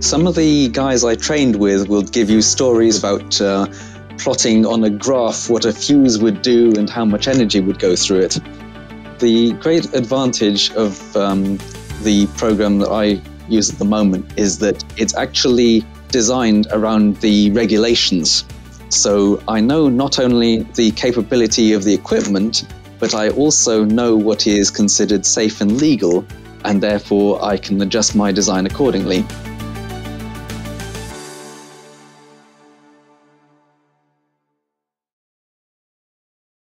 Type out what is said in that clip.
Some of the guys I trained with will give you stories about uh, plotting on a graph what a fuse would do and how much energy would go through it. The great advantage of um, the program that I use at the moment is that it's actually designed around the regulations. So I know not only the capability of the equipment, but I also know what is considered safe and legal, and therefore I can adjust my design accordingly.